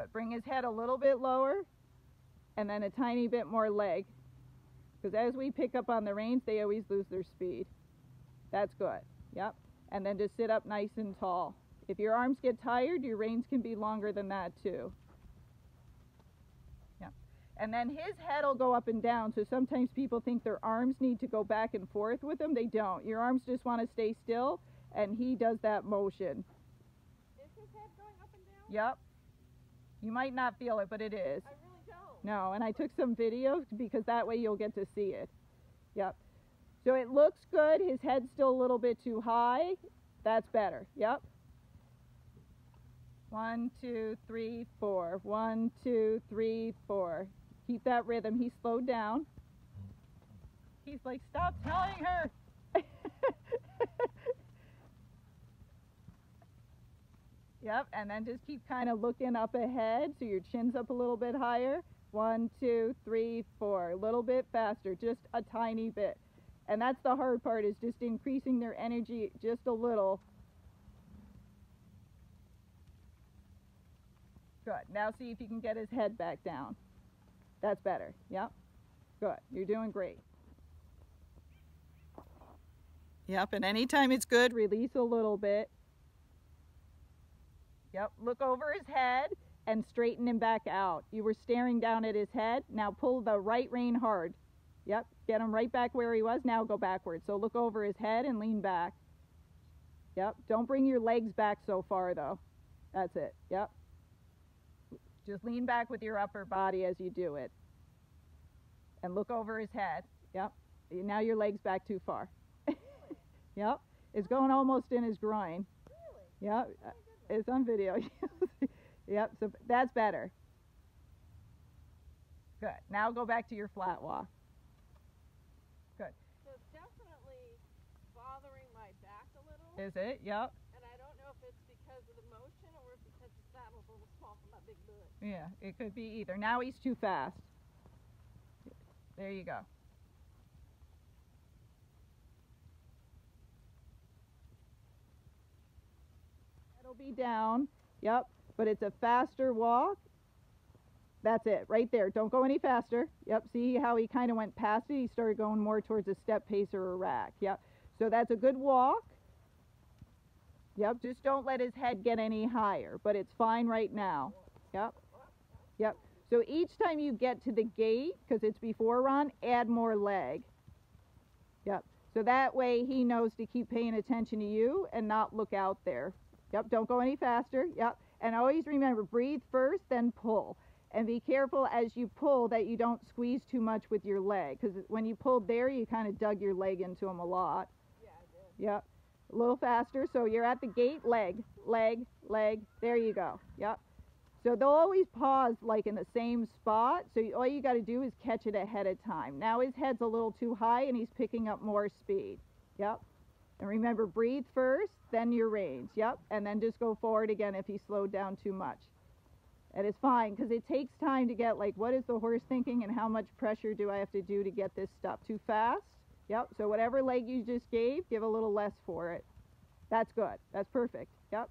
Good. Bring his head a little bit lower and then a tiny bit more leg. Because as we pick up on the reins, they always lose their speed. That's good. Yep. And then just sit up nice and tall. If your arms get tired, your reins can be longer than that too. Yep. And then his head will go up and down. So sometimes people think their arms need to go back and forth with them. They don't. Your arms just want to stay still, and he does that motion. Is his head going up and down? Yep. You might not feel it, but it is. I really don't. No, and I took some video because that way you'll get to see it. Yep. So it looks good. His head's still a little bit too high. That's better. Yep. One, two, three, four. One, two, three, four. Keep that rhythm. He slowed down. He's like, stop telling her. yep, and then just keep kind of looking up ahead so your chin's up a little bit higher. One, two, three, four. A little bit faster, just a tiny bit. And that's the hard part is just increasing their energy just a little. Good. Now see if you can get his head back down. That's better. Yep. Good. You're doing great. Yep, and anytime it's good, release a little bit. Yep, look over his head and straighten him back out. You were staring down at his head. Now pull the right rein hard. Yep, get him right back where he was. Now go backwards. So look over his head and lean back. Yep, don't bring your legs back so far though. That's it. Yep. Just lean back with your upper body as you do it. And look over his head. Yep. Now your leg's back too far. yep. It's going almost in his groin. Really? Yep. Oh It's on video. yep. So that's better. Good. Now go back to your flat walk. Good. So it's definitely bothering my back a little. Is it? Yep. and I don't know if it's because of the motion or because the saddle's a little small for my big butt. Yeah. It could be either. Now he's too fast. There you go. It'll be down. Yep. But it's a faster walk. That's it, right there. Don't go any faster. Yep, see how he kind of went past it? He started going more towards a step pace or a rack. Yep. So that's a good walk. Yep, just don't let his head get any higher, but it's fine right now. Yep. Yep. So each time you get to the gate, because it's before run, add more leg. Yep. So that way he knows to keep paying attention to you and not look out there. Yep, don't go any faster. Yep. And always remember, breathe first, then pull. And be careful as you pull that you don't squeeze too much with your leg, because when you pulled there, you kind of dug your leg into him a lot. Yeah, I did. Yep. A little faster. So you're at the gate, leg, leg, leg. There you go. Yep. So they'll always pause like in the same spot. So all you got to do is catch it ahead of time. Now his head's a little too high and he's picking up more speed. Yep. And remember, breathe first, then your reins. Yep. And then just go forward again if he slowed down too much. And it's fine because it takes time to get like, what is the horse thinking and how much pressure do I have to do to get this stuff? Too fast? Yep. So whatever leg you just gave, give a little less for it. That's good. That's perfect. Yep.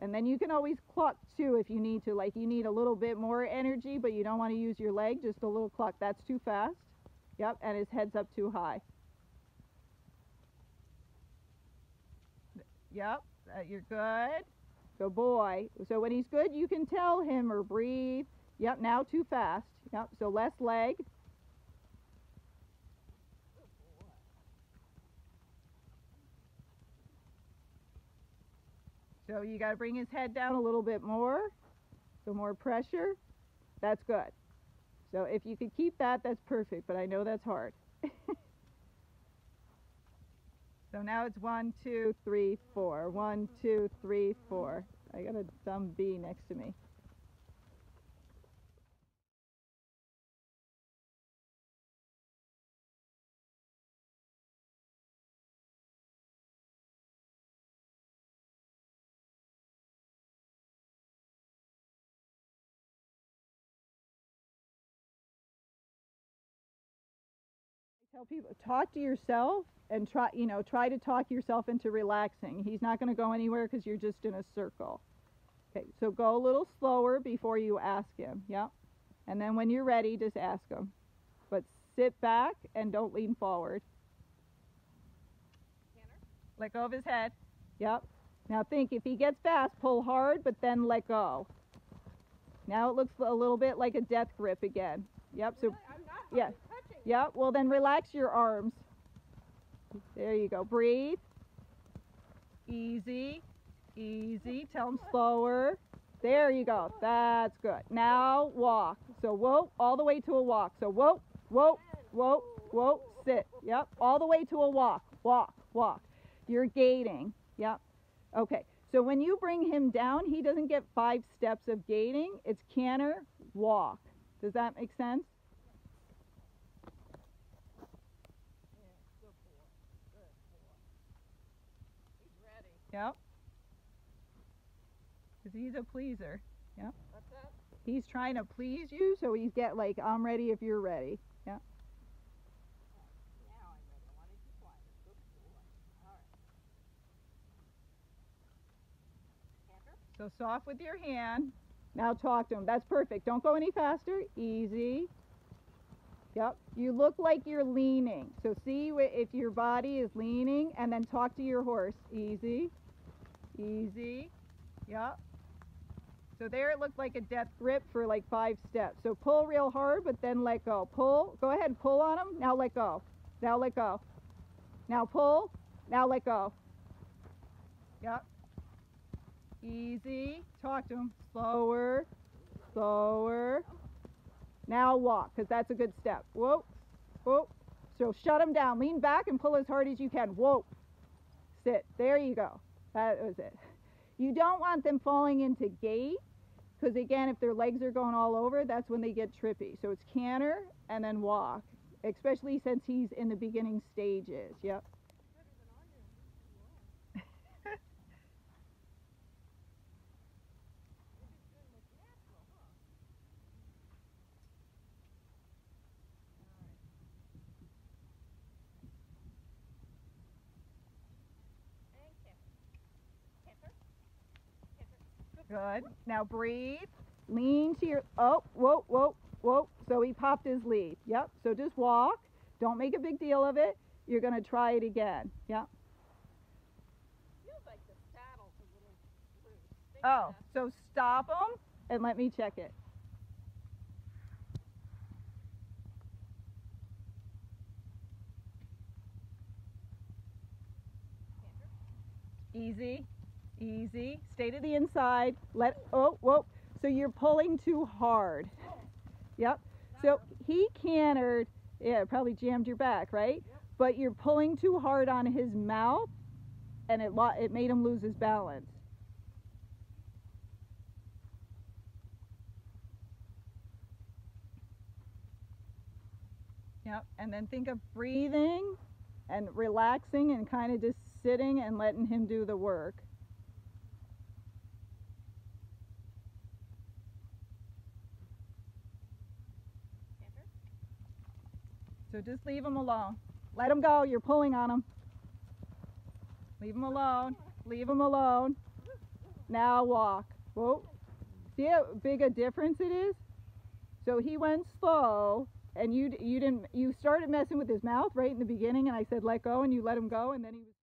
And then you can always cluck too if you need to. Like you need a little bit more energy, but you don't want to use your leg, just a little cluck. That's too fast. Yep. And his head's up too high. Yep. Uh, you're good. Good boy. So when he's good, you can tell him or breathe. Yep. Now too fast. Yep. So less leg. So you got to bring his head down a little bit more. So more pressure. That's good. So if you could keep that, that's perfect, but I know that's hard. so now it's one, two, three, four. One, two, three, four. I got a dumb bee next to me. Tell people talk to yourself and try you know try to talk yourself into relaxing he's not going to go anywhere because you're just in a circle Okay, so go a little slower before you ask him. Yep. And then when you're ready, just ask him. But sit back and don't lean forward. Let go of his head. Yep. Now think if he gets fast, pull hard, but then let go. Now it looks a little bit like a death grip again. Yep. So Really? I'm not yeah. Yep. Well, then relax your arms. There you go. Breathe. Easy. Easy. Tell him slower. There you go. That's good. Now walk. So whoa, all the way to a walk. So whoa, whoa, whoa, whoa, sit. Yep. All the way to a walk. Walk, walk. You're gaiting. Yep. Okay. So when you bring him down, he doesn't get five steps of gaiting. It's canter, walk. Does that make sense? Yeah, good boy. Good boy. He's ready. Yep. Because he's a pleaser. Yep. What's that? He's trying to please you, so he's get like, I'm ready if you're ready. Now I'm ready. I wanted you quiet. Good boy. All right. Canter? So soft with your hand. Now talk to him. That's perfect. Don't go any faster. Easy. Yep. You look like you're leaning. So see if your body is leaning and then talk to your horse. Easy. Easy. Yep. So there it looked like a death grip for like five steps. So pull real hard, but then let go. Pull. Go ahead. And pull on him. Now let go. Now let go. Now pull. Now let go. Yep. Easy. Talk to him. Slower. Slower. Now walk, because that's a good step. Whoa. Whoa. So shut him down. Lean back and pull as hard as you can. Whoa. Sit. There you go. That was it. You don't want them falling into gait, because again, if their legs are going all over, that's when they get trippy. So it's canter and then walk, especially since he's in the beginning stages. Yep. Better than I knew. You are. You're just doing what's natural, huh? All right. And canter. Canter. Canter. Good. Now breathe. Lean to your. Oh, whoa, whoa, whoa. So he popped his lead. Yep. So just walk. Don't make a big deal of it. You're going to try it again. Yep. Oh, so stop him and let me check it. Easy. Easy. Stay to the inside. Let. Oh, whoa. So you're pulling too hard. Yep. So he cantered. Yeah, probably jammed your back, right? Yep. But you're pulling too hard on his mouth, and it it made him lose his balance. Yep. And then think of breathing and relaxing and kind of just sitting and letting him do the work. So just leave him alone. Let him go. You're pulling on him. Leave him alone. Leave him alone. Now walk. Whoa. See how big a difference it is? So he went slow and you you didn't you started messing with his mouth right in the beginning and I said let go and you let him go and then he was